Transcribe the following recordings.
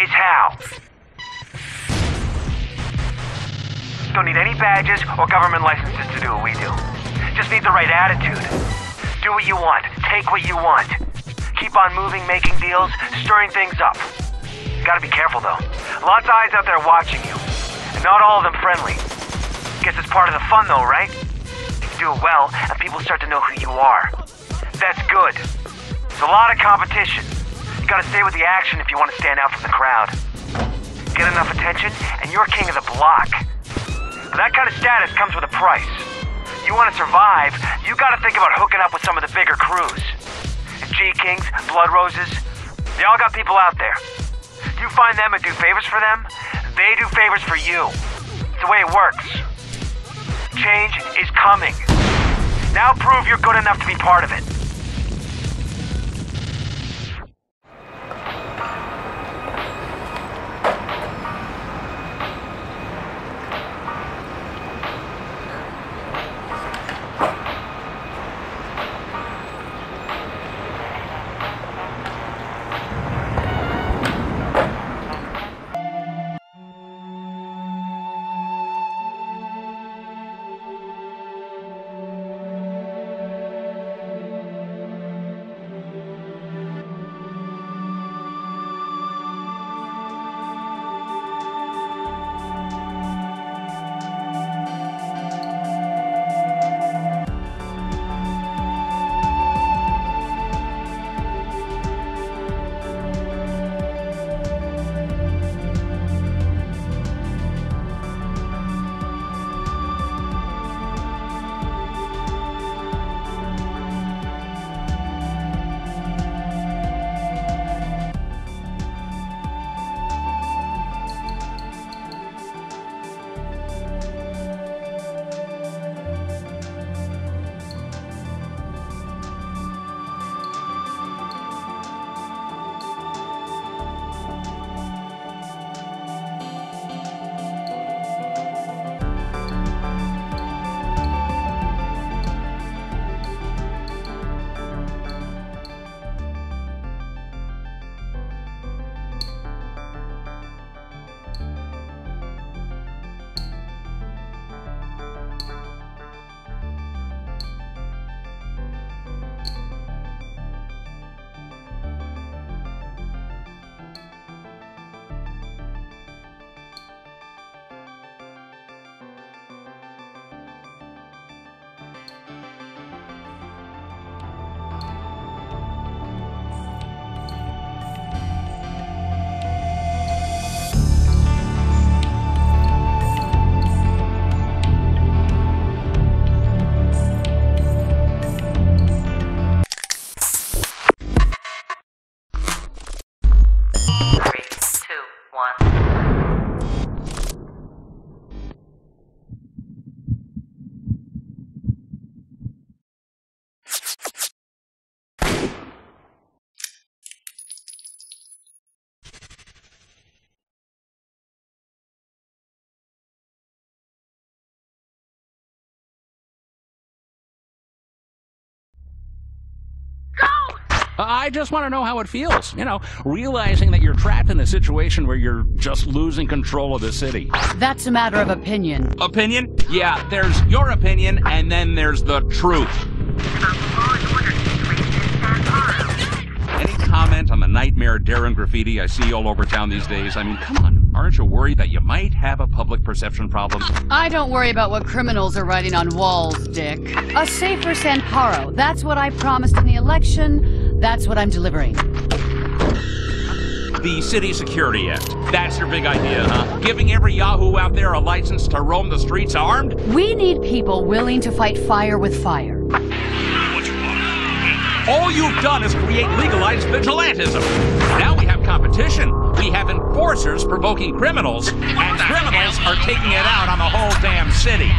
is how. Don't need any badges or government licenses to do what we do. Just need the right attitude. Do what you want, take what you want. Keep on moving, making deals, stirring things up. Gotta be careful though. Lots of eyes out there watching you. And not all of them friendly. Guess it's part of the fun though, right? If you do it well, and people start to know who you are. That's good. There's a lot of competition. You gotta stay with the action if you want to stand out from the crowd. Get enough attention, and you're king of the block. But that kind of status comes with a price. You want to survive, you gotta think about hooking up with some of the bigger crews. G-Kings, Blood Roses, they all got people out there. You find them and do favors for them, they do favors for you. It's the way it works. Change is coming. Now prove you're good enough to be part of it. I just want to know how it feels. You know, realizing that you're trapped in a situation where you're just losing control of the city. That's a matter of opinion. Opinion? Yeah, there's your opinion, and then there's the truth. Any comment on the nightmare Darren graffiti I see all over town these days? I mean, come on. Aren't you worried that you might have a public perception problem? I don't worry about what criminals are writing on walls, Dick. A safer San Paro. That's what I promised in the election. That's what I'm delivering. The City Security Act. That's your big idea, huh? Giving every Yahoo out there a license to roam the streets armed? We need people willing to fight fire with fire. All you've done is create legalized vigilantism. Now we have competition. We have enforcers provoking criminals, and criminals are taking it out on the whole damn city.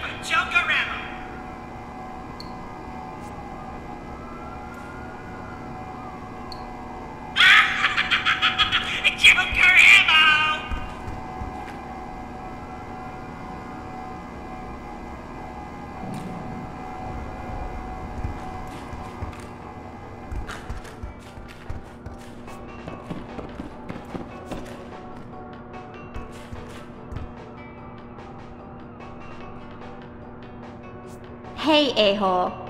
For Jokerama! Hey, a-hole. See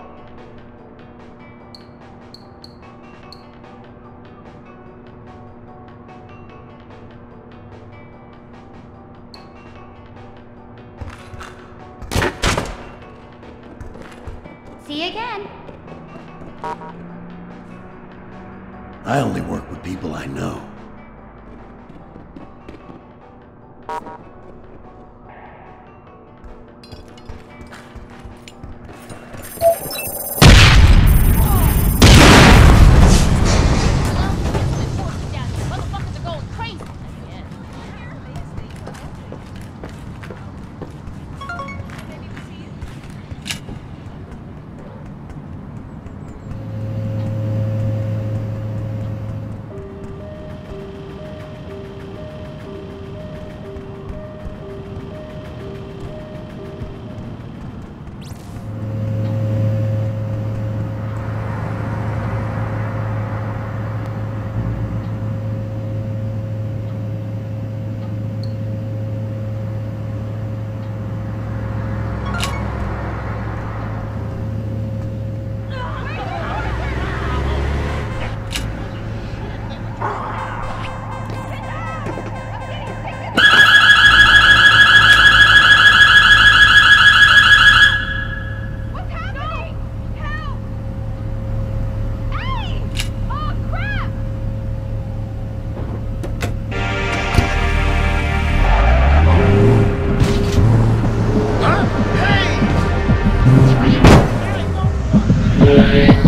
Thank.